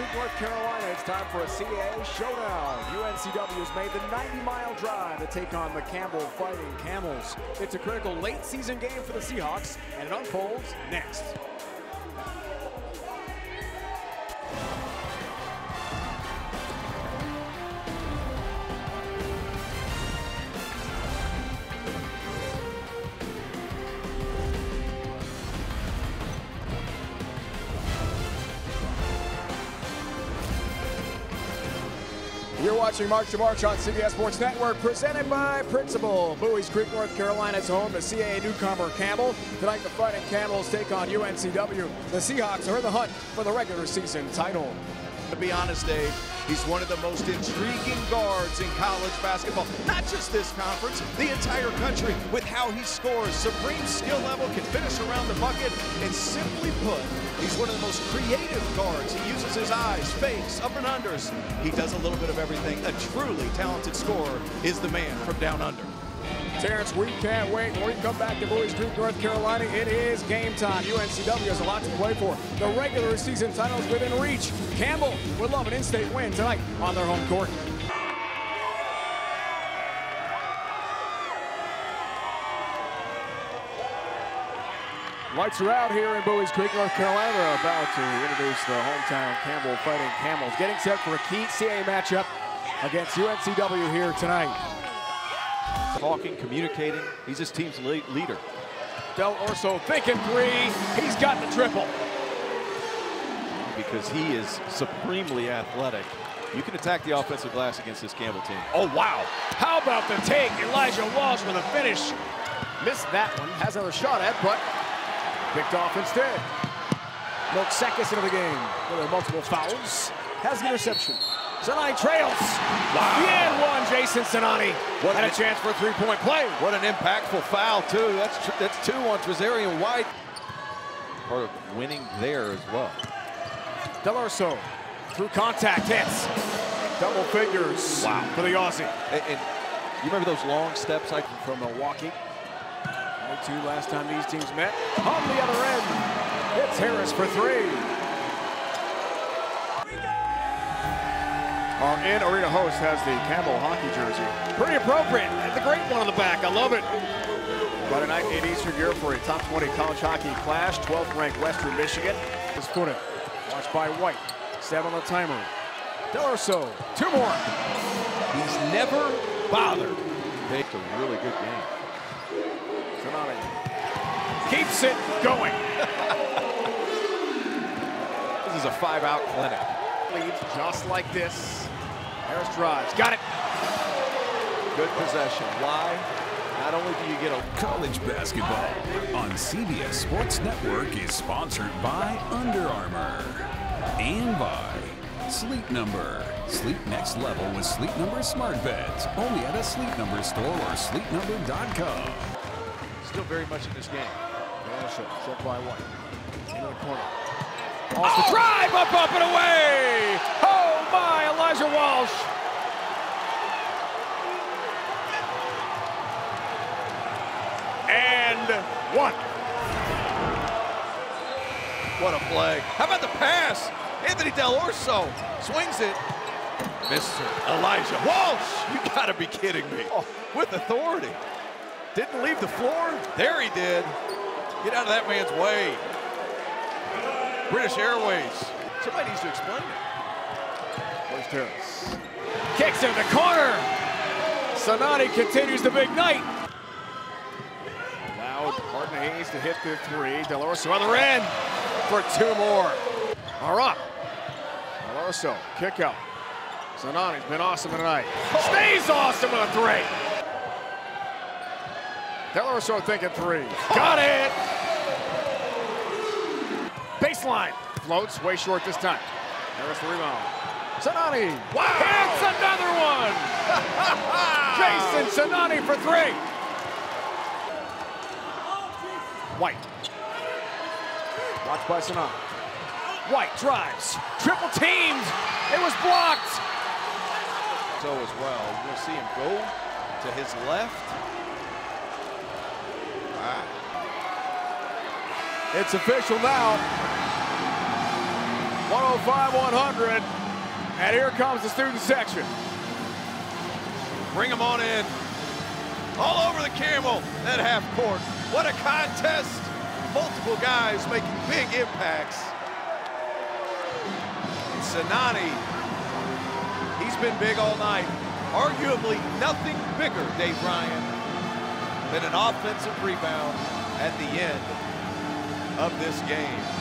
Creek, North Carolina. It's time for a CAA showdown. UNCW has made the 90-mile drive to take on the Campbell Fighting Camels. It's a critical late-season game for the Seahawks, and it unfolds next. You're watching March to March on CBS Sports Network, presented by Principal. Buies Creek, North Carolina's home to CAA newcomer Campbell. Tonight, the Fighting Camels take on UNCW. The Seahawks are in the hunt for the regular season title. To be honest, Dave, he's one of the most intriguing guards in college basketball. Not just this conference, the entire country. With how he scores, supreme skill level, can finish around the bucket, and simply put, he's one of the most creative guards. He uses his eyes, fakes, up and unders. He does a little bit of everything. A truly talented scorer is the man from down under. Terrence, we can't wait. When we come back to Buies Creek, North Carolina, it is game time. UNCW has a lot to play for. The regular season titles within reach. Campbell would love an in-state win tonight on their home court. Lights are out here in Buies Creek, North Carolina. They're about to introduce the hometown Campbell Fighting Camels. Getting set for a key CA matchup against UNCW here tonight. Talking, communicating. He's his team's leader. Dell'Orso thinking three. He's got the triple. Because he is supremely athletic. You can attack the offensive glass against this Campbell team. Oh, wow. How about the take? Elijah Walsh with a finish. Missed that one. Has another shot at, but picked off instead. Milk seconds into the game. There are multiple fouls. Has the interception. Sinani trails. Wow. And Sinani. What had a chance for a three-point play. What an impactful foul, too. That's that's two on Trazarian White. Part of winning there as well. Dell'Orso through contact hits. Double figures. Wow. For the Aussie. And, and you remember those long steps like from Milwaukee? Only two last time these teams met. On the other end, it's Harris for three. Um, Our in-arena host has the Campbell hockey jersey. Pretty appropriate. The great one on the back. I love it. Friday night in Eastern Europe for a top 20 college hockey clash. 12th ranked Western Michigan. Is Funin. Watched by White. Seven on the timer. Dell'Orso. Two more. He's never bothered. It's a really good game. Sinani keeps it going. this is a five-out clinic. Leads just like this. Harris drives. Got it. Good possession. Why? Not only do you get a college basketball on CBS Sports Network is sponsored by Under Armour and by Sleep Number. Sleep next level with Sleep Number smart beds. Only at a Sleep Number store or sleepnumber.com. Still very much in this game. Yeah, sure. Check by White. Into the corner. Off the drive, up, up, and away! Oh my, Elijah Walsh! And one. What a play. How about the pass? Anthony Dell'Orso swings it. Mr. Elijah Walsh, you gotta be kidding me. Oh, with authority. Didn't leave the floor. There he did. Get out of that man's way. British Airways. Somebody needs to explain it. Where's Harris? Kicks in the corner. Sinani continues the big night. Loud, Martin Hayes to hit the three. Dell'Orso on the end for two more. Are up. Dell'Orso, kick out. Sinani's been awesome tonight. Stays awesome with a three. Dell'Orso thinking three. Got it! Baseline. Floats way short this time. Harris the rebound. Sinani. Wow. Hits another one. Jasin Sinani for three. White. Watched by Sinani. White drives. Triple teams. It was blocked. So as well. To see him go to his left. It's official now. 105 100. And here comes the student section. Bring them on in. All over the camel at half court. What a contest. Multiple guys making big impacts. Sinani, he's been big all night. Arguably nothing bigger, Dave Ryan, than an offensive rebound at the end of this game.